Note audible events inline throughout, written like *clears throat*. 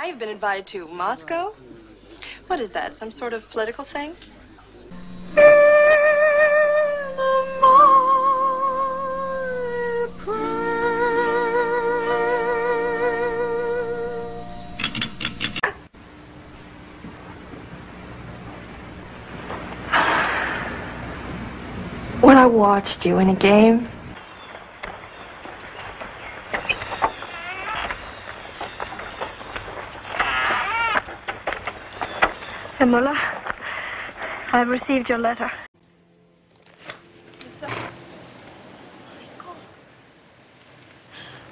now you've been invited to Moscow? What is that, some sort of political thing? When I watched you in a game, Mullah, I've received your letter.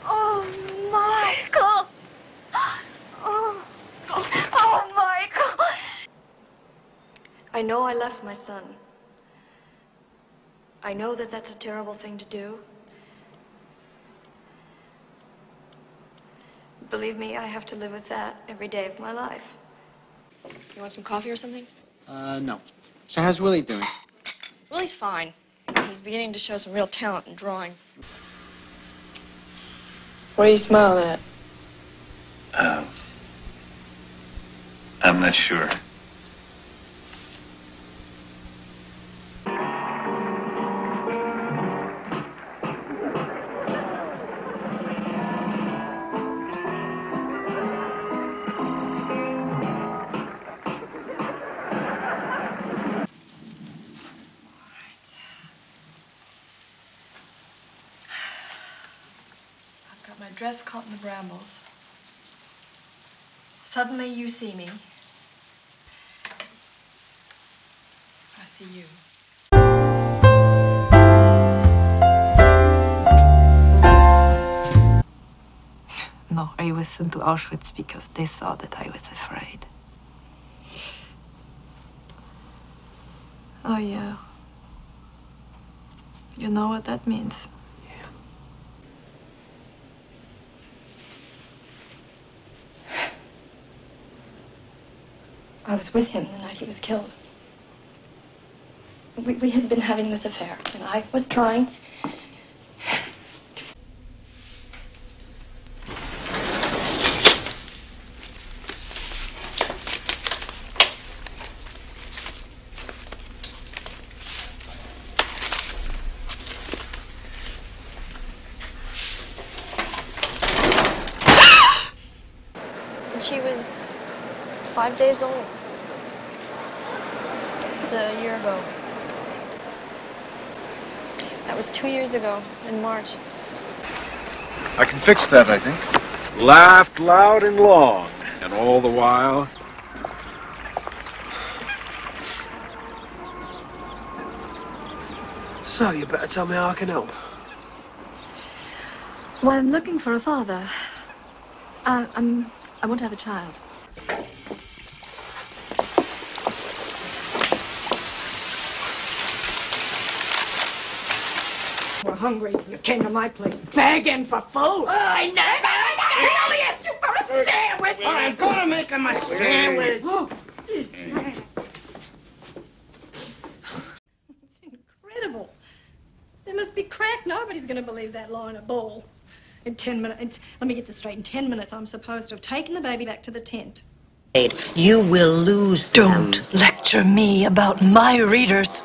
Oh, oh! Oh, oh! I know I left my son. I know that that's a terrible thing to do. Believe me, I have to live with that every day of my life. You want some coffee or something? Uh, no. So how's Willie doing? Willie's fine. He's beginning to show some real talent in drawing. What are you smiling at? Um, I'm not sure. Dress caught in the brambles. Suddenly you see me. I see you. No, I was sent to Auschwitz because they saw that I was afraid. Oh, yeah. You know what that means? I was with him the night he was killed. We, we had been having this affair, and I was trying. She was five days old. It was a year ago. That was two years ago, in March. I can fix that, I think. Laughed loud and long, and all the while. So, you better tell me how I can help. Well, I'm looking for a father. Uh, I'm, I want to have a child. We're hungry. You came to my place begging for food. Oh, I never, I only asked you for a sandwich. All right, go to make him a sandwich. Oh, It's incredible. There must be crack. Nobody's going to believe that lie in a bowl. In ten minutes, let me get this straight. In ten minutes, I'm supposed to have taken the baby back to the tent. You will lose. Don't lecture me about my readers.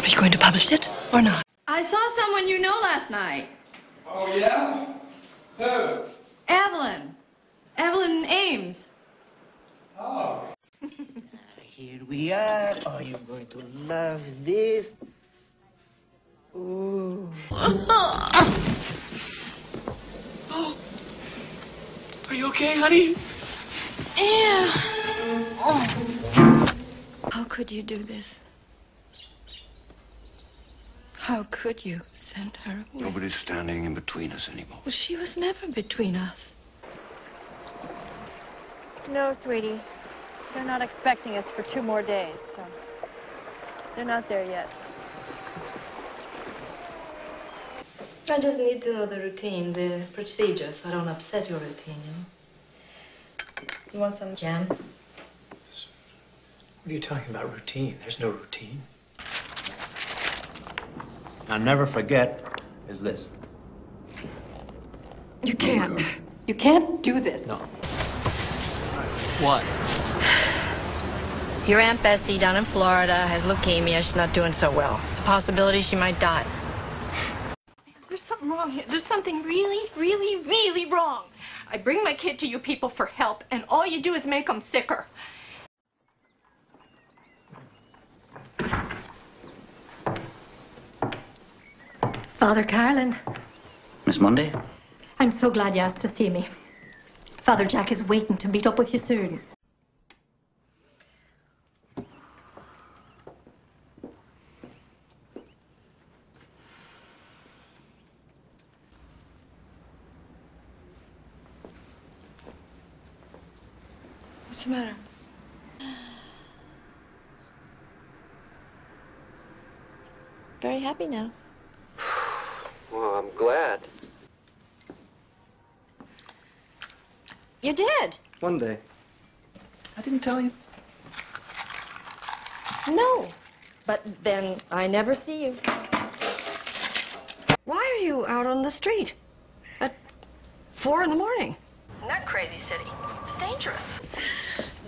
Are you going to publish it or not? I saw someone you know last night. Oh, yeah? Who? Evelyn. Evelyn Ames. Oh. *laughs* Here we are. Are you going to love this? Ooh. *gasps* Are you okay, honey? Yeah. Oh. How could you do this? How could you send her away? Nobody's standing in between us anymore. Well, she was never between us. No, sweetie. They're not expecting us for two more days, so they're not there yet. I just need to know the routine, the procedure, so I don't upset your routine, you know? You want some jam? What are you talking about routine? There's no routine. Now, never forget is this. You can't. You can't do this. No. What? Your Aunt Bessie down in Florida has leukemia. She's not doing so well. It's a possibility she might die. There's something wrong here. There's something really, really, really wrong. I bring my kid to you people for help, and all you do is make them sicker. Father Carlin, Miss Monday? I'm so glad you asked to see me. Father Jack is waiting to meet up with you soon. What's the matter? Very happy now. Well, I'm glad. You did? One day. I didn't tell you. No. But then I never see you. Why are you out on the street at four in the morning? In that crazy city, it's dangerous.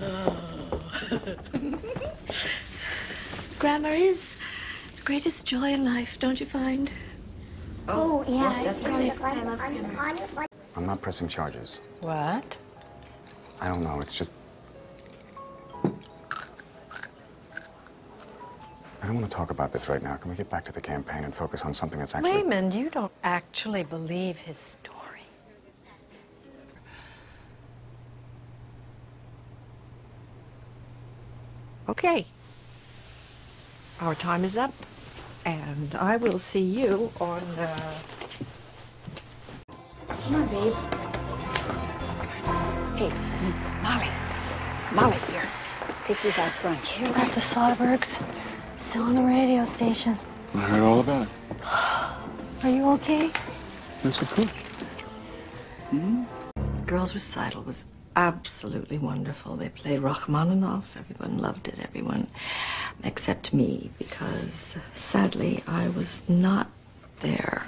*laughs* Grammar is the greatest joy in life, don't you find? Oh, oh, yeah. Most definitely. I love grammar. I'm not pressing charges. What? I don't know. It's just. I don't want to talk about this right now. Can we get back to the campaign and focus on something that's actually. Raymond, you don't actually believe his story. Okay. Our time is up, and I will see you on. Uh... Come on, babe. Hey, Molly. Molly, here. Take these out front. Hear about the Soderbergs? Still on the radio station. I heard all about it. Are you okay? That's a cool. Girls Recital was absolutely wonderful. They played Rachmaninoff. Everyone loved it. Everyone except me, because sadly I was not there.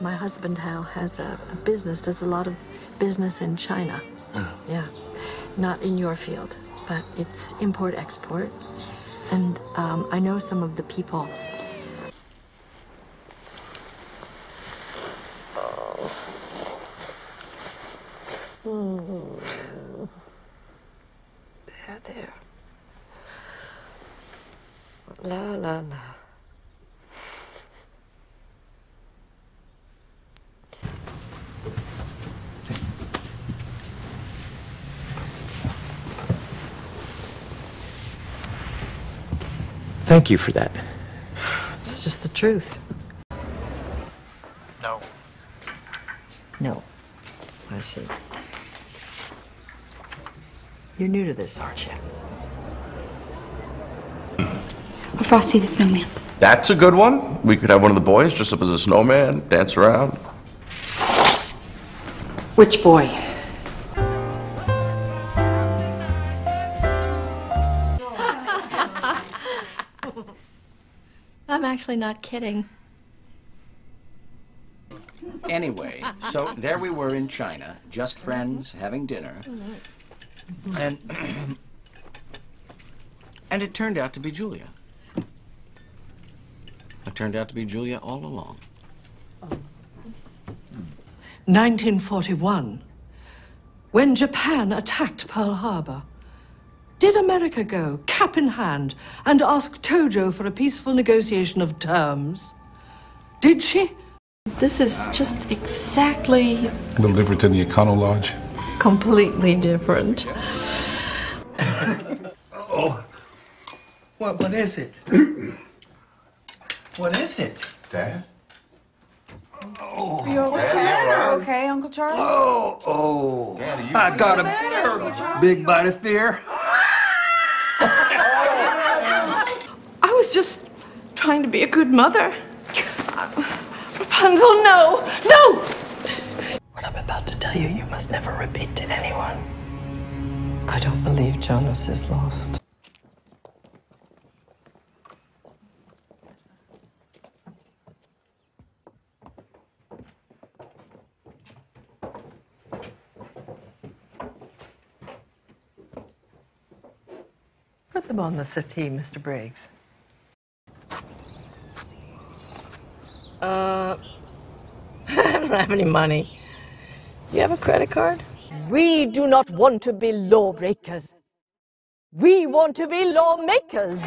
My husband Hal has a, a business, does a lot of business in China. Oh. Yeah, not in your field, but it's import export. And um, I know some of the people. There, there. La, la, la. Thank you for that. It's just the truth. No. No. I see. You're new to this, aren't you? Frosty the Snowman. That's a good one. We could have one of the boys dress up as a snowman, dance around. Which boy? *laughs* I'm actually not kidding. Anyway, so there we were in China, just friends, having dinner. And *clears throat* and it turned out to be Julia. It turned out to be Julia all along. 1941, when Japan attacked Pearl Harbor. Did America go, cap in hand, and ask Tojo for a peaceful negotiation of terms? Did she? This is just exactly A little different than the Econo Lodge. completely different. *laughs* Oh. What, what is it? *clears throat* what is it? Dad? Oh. You what's the matter? Okay, Uncle Charlie? Oh, oh. Daddy, I what's got a matter, Uncle Charlie? big bite of fear. I was just trying to be a good mother. Rapunzel, no! No! What I'm about to tell you, you must never repeat to anyone. I don't believe Jonas is lost. Put them on the settee, Mr. Briggs. Uh, *laughs* I don't have any money. You have a credit card? We do not want to be lawbreakers. We want to be lawmakers.